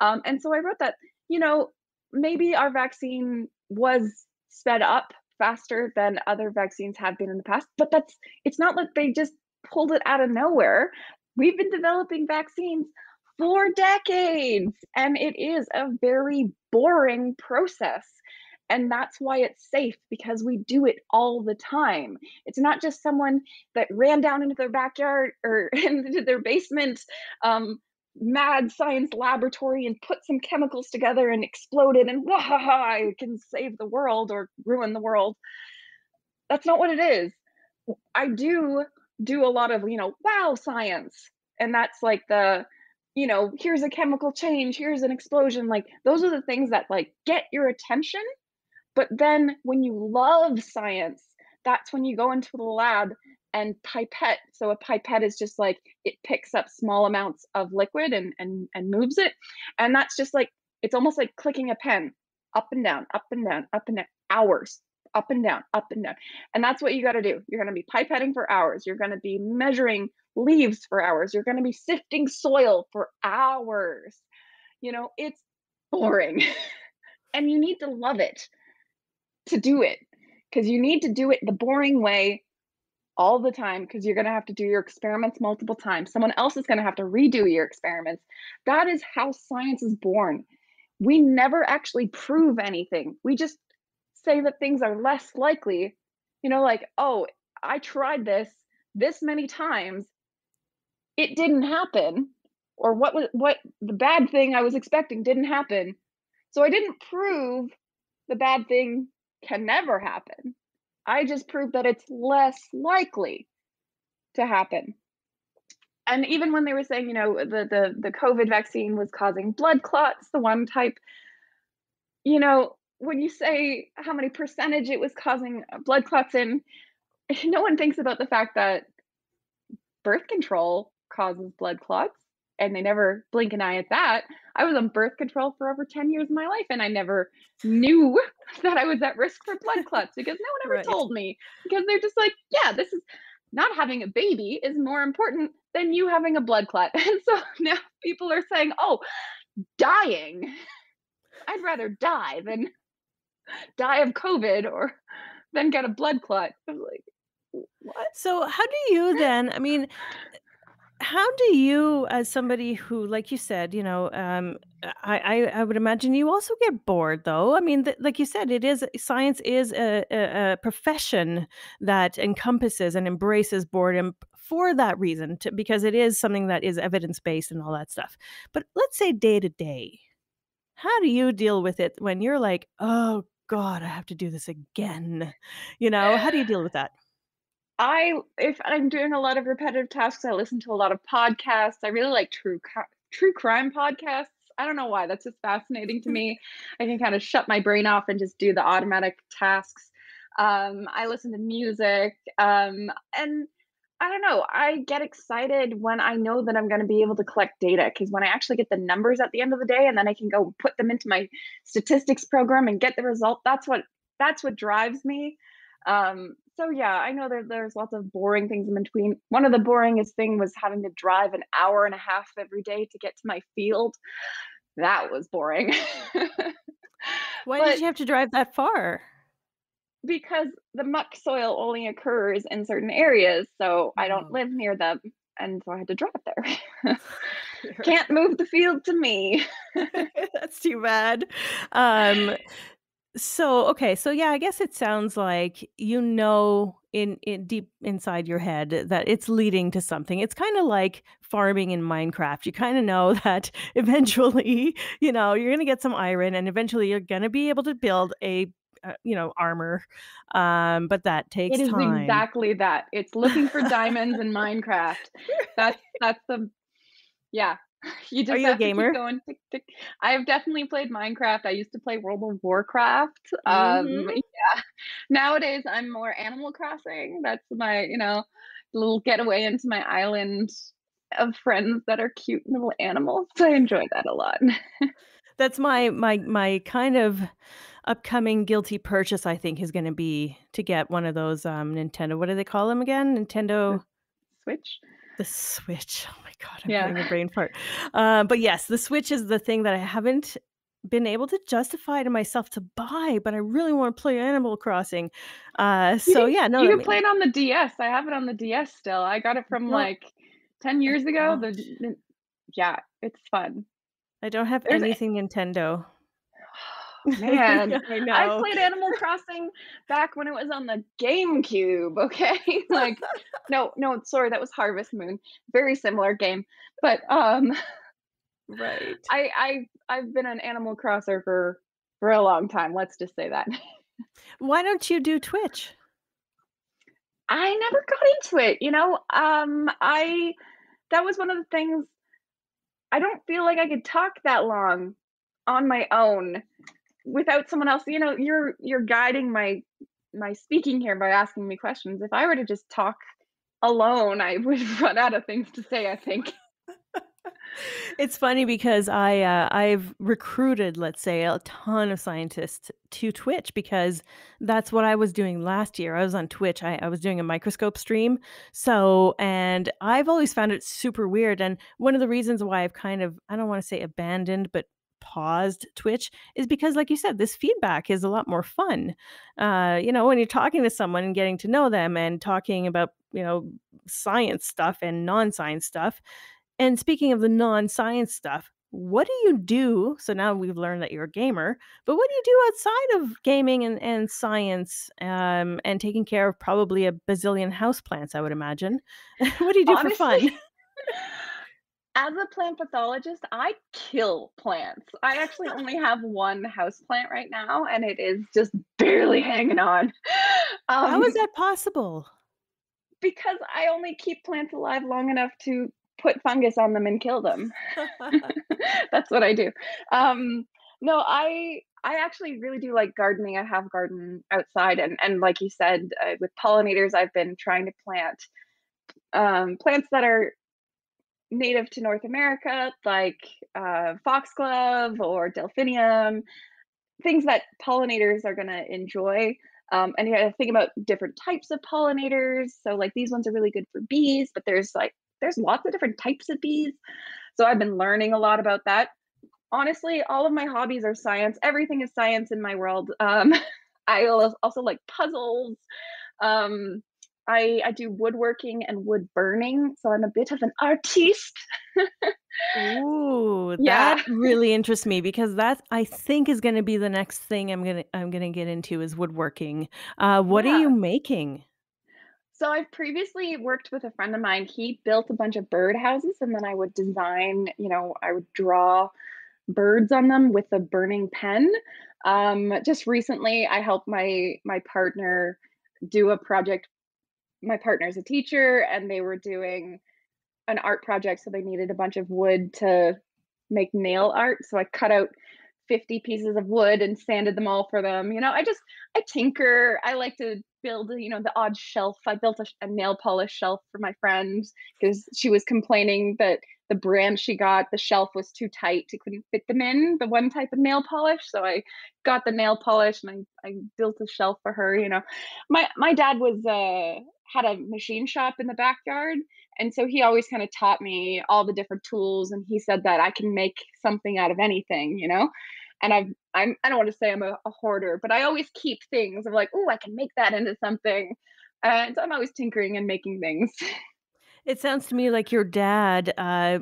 B: Um, and so I wrote that, you know, maybe our vaccine was sped up faster than other vaccines have been in the past, but that's it's not like they just pulled it out of nowhere. We've been developing vaccines for decades, and it is a very boring process. And that's why it's safe because we do it all the time. It's not just someone that ran down into their backyard or into their basement, um, mad science laboratory and put some chemicals together and exploded and wahaha, I can save the world or ruin the world. That's not what it is. I do do a lot of, you know, wow science. And that's like the, you know, here's a chemical change, here's an explosion. Like those are the things that like get your attention. But then when you love science, that's when you go into the lab and pipette. So a pipette is just like it picks up small amounts of liquid and and and moves it. And that's just like It's almost like clicking a pen up and down, up and down, up and down, hours, up and down, up and down. And that's what you got to do. You're going to be pipetting for hours. You're going to be measuring leaves for hours. You're going to be sifting soil for hours. You know, it's boring. and you need to love it to do it because you need to do it the boring way all the time because you're going to have to do your experiments multiple times. Someone else is going to have to redo your experiments. That is how science is born. We never actually prove anything. We just say that things are less likely. You know, like, oh, I tried this this many times. It didn't happen. Or what was what the bad thing I was expecting didn't happen. So I didn't prove the bad thing can never happen. I just proved that it's less likely to happen. And even when they were saying, you know, the the the COVID vaccine was causing blood clots, the one type, you know, when you say how many percentage it was causing uh, blood clots in, no one thinks about the fact that birth control causes blood clots and they never blink an eye at that. I was on birth control for over 10 years of my life and I never knew that I was at risk for blood clots because no one ever right. told me. Because they're just like, yeah, this is not having a baby is more important than you having a blood clot. And so now people are saying, oh, dying. I'd rather die than die of COVID or then get a blood clot. I'm like,
A: what? So how do you then? I mean, how do you, as somebody who, like you said, you know, um, I, I, I would imagine you also get bored, though. I mean, th- like you said, it is science is a, a, a profession that encompasses and embraces boredom for that reason, to, because it is something that is evidence based and all that stuff. But let's say day to day, how do you deal with it when you're like, oh God, I have to do this again? You know, how do you deal with that?
B: I if I'm doing a lot of repetitive tasks, I listen to a lot of podcasts. I really like true true crime podcasts. I don't know why. That's just fascinating to me. I can kind of shut my brain off and just do the automatic tasks. Um, I listen to music, um, and I don't know. I get excited when I know that I'm going to be able to collect data because when I actually get the numbers at the end of the day, and then I can go put them into my statistics program and get the result. That's what that's what drives me. Um, so yeah, I know that there's lots of boring things in between. One of the boringest thing was having to drive an hour and a half every day to get to my field. That was boring.
A: Why but, did you have to drive that far?
B: Because the muck soil only occurs in certain areas, so I don't live near them, and so I had to drive there. Can't move the field to me.
A: That's too bad. Um, so, okay, so yeah, I guess it sounds like you know in in deep inside your head that it's leading to something. It's kind of like farming in Minecraft. You kind of know that eventually, you know, you're going to get some iron and eventually you're going to be able to build a uh, you know, armor. Um, but that takes
B: It is
A: time.
B: exactly that. It's looking for diamonds in Minecraft. That's that's the yeah. You just
A: Are you a gamer?
B: going tick, tick. I've definitely played Minecraft. I used to play World of Warcraft. Um,
A: Mhm.
B: yeah. Nowadays, I'm more Animal Crossing. That's my, you know, little getaway into my island of friends that are cute little animals. I enjoy that a lot.
A: That's my my my kind of upcoming guilty purchase, I think, is gonna be to get one of those, um, Nintendo what do they call them again? Nintendo
B: Switch?
A: The Switch. Oh god, I'm
B: Yeah.
A: having a brain fart. Uh, but yes, the Switch is the thing that I haven't been able to justify to myself to buy, but I really want to play Animal Crossing. Uh, so
B: can
A: yeah, no,
B: you
A: I
B: can
A: mean,
B: play it on the DS. I have it on the DS still. I got it from,
A: don't
B: like, 10
A: I
B: years ago. The
A: don't.
B: yeah, it's fun.
A: I don't have
B: There's a
A: anything Nintendo.
B: Man,
A: I
B: I played Animal Crossing back when it was on the GameCube, okay? Like no, no, sorry, that was Harvest Moon. Very similar game. But, um,
A: Right.
B: I I I've been an Animal Crosser for for a long time, let's just say that.
A: Why don't you do Twitch?
B: I never got into it, you know? Um, I that was one of the things I don't feel like I could talk that long on my own without someone else you know, you're you're guiding my my speaking here by asking me questions. If I were to just talk alone, I would run out of things to say, I think.
A: It's funny because I, uh, I've recruited, let's say, a ton of scientists to Twitch because that's what I was doing last year. I was on Twitch. I, I was doing a microscope stream. So, and I've always found it super weird. And one of the reasons why I've kind of, I don't want to say abandoned, but paused Twitch is because, like you said, this feedback is a lot more fun. Uh, you know, when you're talking to someone and getting to know them and talking about, you know, science stuff and non science stuff and speaking of the non-science stuff, what do you do? So now we've learned that you're a gamer, but what do you do outside of gaming and, and science um, and taking care of probably a bazillion houseplants, I would imagine? what do you do for fun?
B: As a plant pathologist, I kill plants. I actually only have one house plant right now, and it is just barely hanging on.
A: How is
B: Um,
A: that possible?
B: because I only keep plants alive long enough to put fungus on them and kill them. That's what I do. Um, no, I I actually really do like gardening. I have a garden outside, and and like you said, uh, with pollinators, I've been trying to plant um, plants that are native to North America, like uh, foxglove or delphinium, things that pollinators are going to enjoy. Um, and you got to think about different types of pollinators. So, like these ones are really good for bees, but there's like there's lots of different types of bees. So I've been learning a lot about that. Honestly, all of my hobbies are science. Everything is science in my world. Um, I also like puzzles. Um, I I do woodworking and wood burning, so I'm a bit of an artiste.
A: Ooh,
B: Yeah.
A: that really interests me because that I think is going to be the next thing I'm gonna I'm gonna get into is woodworking. Uh, what are you making?
B: So I've previously worked with a friend of mine. He built a bunch of bird houses and then I would design, you know, I would draw birds on them with a burning pen. Um, just recently I helped my my partner do a project. My partner's a teacher and they were doing an art project, so they needed a bunch of wood to make nail art. So I cut out 50 pieces of wood and sanded them all for them. You know, I just I tinker. I like to build, you know, the odd shelf. I built a, a nail polish shelf for my friend because she was complaining that the brand she got, the shelf was too tight. It couldn't fit them in the one type of nail polish. So I got the nail polish and I, I built a shelf for her. You know, my my dad was uh had a machine shop in the backyard and so he always kind of taught me all the different tools and he said that I can make something out of anything, you know? And I've I'm I don't want to say I'm a, a hoarder, but I always keep things of like, oh, I can make that into something. And so I'm always tinkering and making things.
A: It sounds to me like your dad, uh,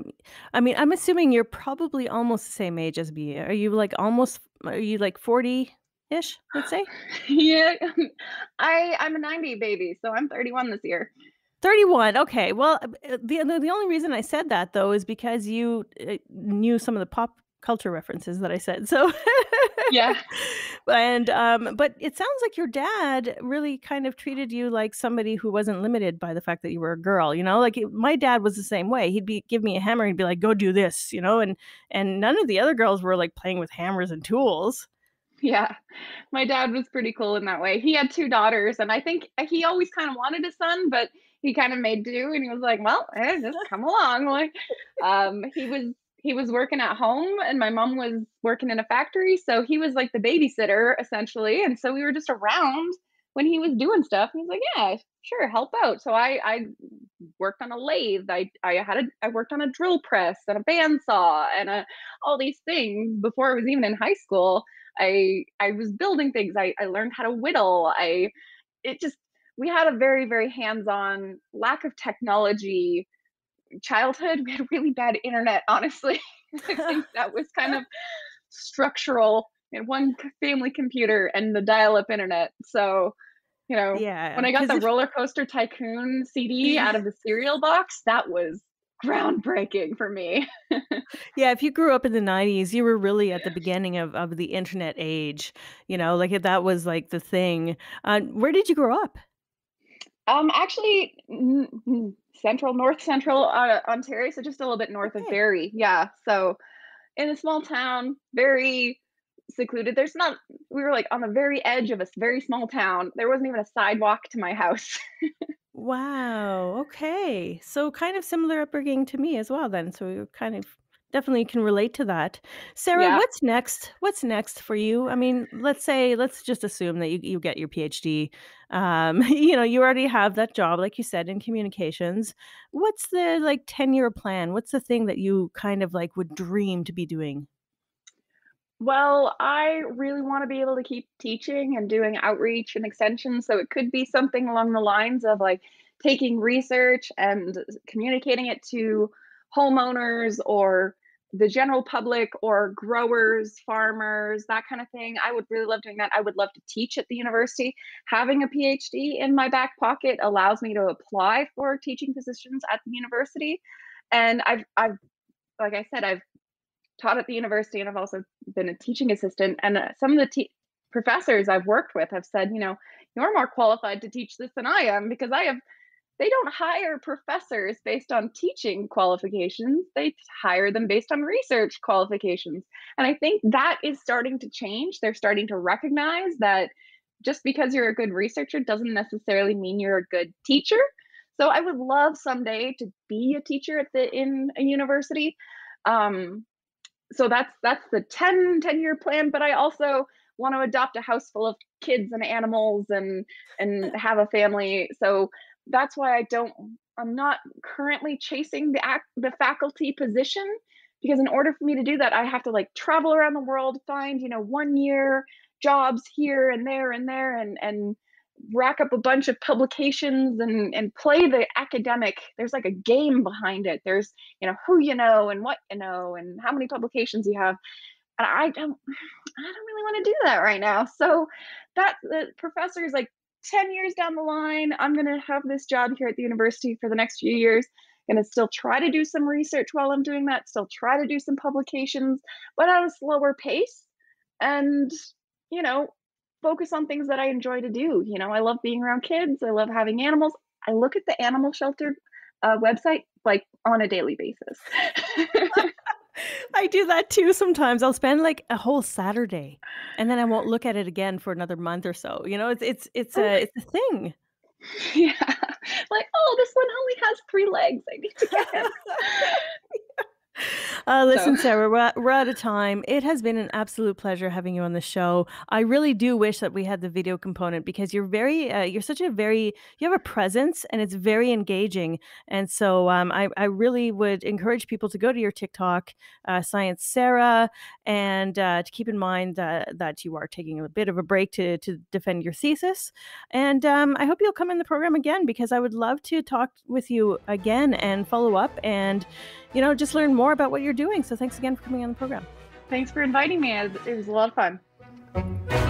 A: I mean, I'm assuming you're probably almost the same age as me. Are you like almost are you like 40-ish, let's say?
B: yeah. I I'm a 90 baby, so I'm 31 this year.
A: 31, okay. Well, uh, uh, the the the only reason I said that though is because you, uh, knew some of the pop culture references that I said, so
B: Yeah.
A: and, um, but it sounds like your dad really kind of treated you like somebody who wasn't limited by the fact that you were a girl, you know? Like, it my dad was the same way. He'd be give me a hammer, he'd be like, "Go do this," you know? And and none of the other girls were, like, playing with hammers and tools.
B: Yeah. My dad was pretty cool in that way. He had 2 daughters, and I think uh, he always kind of wanted a son, but he kind of made do, and he was like, "Well, eh, just come along." Like, um, he was he was working at home, and my mom was working in a factory, so he was like the babysitter essentially, and so we were just around when he was doing stuff. And he's like, "Yeah, sure, help out." So I I worked on a lathe. I I had a I worked on a drill press and a bandsaw and a, all these things before I was even in high school. I I was building things. I I learned how to whittle. I it just we had a very very hands-on lack of technology childhood. We had really bad internet, honestly. I think that was kind of structural in one family computer and the dial-up internet. So, you know,
A: Yeah,
B: when I got the Roller Coaster Tycoon CD out of the cereal box, that was groundbreaking for me.
A: Yeah, if you grew up in the '90s, you were really at the beginning of of the internet age, you know, like, that was, like, the thing. Uh, where did you grow up?
B: Um, actually, central, north central uh, Ontario, so just a little bit north of
A: Okay.
B: Barrie. Yeah, so in a small town, very secluded. There's not. We were like on the very edge of a very small town. There wasn't even a sidewalk to my house.
A: Wow. Okay. So kind of similar upbringing to me as well then. So you kind of definitely can relate to that. Sara,
B: Yeah.
A: what's next? What's next for you? I mean, let's say let's just assume that you you get your PhD. Um, you know, you already have that job like you said in communications. What's the like 10-year plan? What's the thing that you kind of like would dream to be doing?
B: Well, I really want to be able to keep teaching and doing outreach and extension. So it could be something along the lines of like taking research and communicating it to homeowners or the general public or growers, farmers, that kind of thing. I would really love doing that. I would love to teach at the university. Having a PhD in my back pocket allows me to apply for teaching positions at the university. And I've I've like I said, I've taught at the university and I've also been a teaching assistant. And uh, some of the te- professors I've worked with have said, you know, you're more qualified to teach this than I am because I have, they don't hire professors based on teaching qualifications. They hire them based on research qualifications. And I think that is starting to change. They're starting to recognize that just because you're a good researcher doesn't necessarily mean you're a good teacher. So I would love someday to be a teacher at the in a university. Um, so that's that's the 10 10 year plan but i also want to adopt a house full of kids and animals and and have a family. So that's why i don't i'm not currently chasing the act the faculty position because in order for me to do that i have to like travel around the world find you know one year jobs here and there and there and and rack up a bunch of publications and and play the academic there's like a game behind it. There's you know who you know and what you know and how many publications you have. And i don't i don't really want to do that right now. So that the professor is like 10 years down the line i'm going to have this job here at the university for the next few years. Going to still try to do some research while i'm doing that still try to do some publications but at a slower pace. And you know focus on things that I enjoy to do. You know, I love being around kids. I love having animals. I look at the animal shelter uh, website like on a daily basis.
A: I do that too sometimes. I'll spend like a whole Saturday and then I won't look at it again for another month or so. You know, it's it's it's a it's a thing.
B: yeah. Like, oh, this one only has three legs. I need to get him.
A: Uh,
B: So,
A: listen, Sara, we're, we're out of time. It has been an absolute pleasure having you on the show. I really do wish that we had the video component because you're very, uh, you're such a very, you have a presence and it's very engaging. And so um, I, I really would encourage people to go to your TikTok, uh, Science Sarah, and uh, to keep in mind that that you are taking a bit of a break to to defend your thesis. And um, I hope you'll come in the program again because I would love to talk with you again and follow up and you know, just learn more about what you're doing. So thanks again for coming on the program.
B: thanks for inviting me. It was a lot of fun.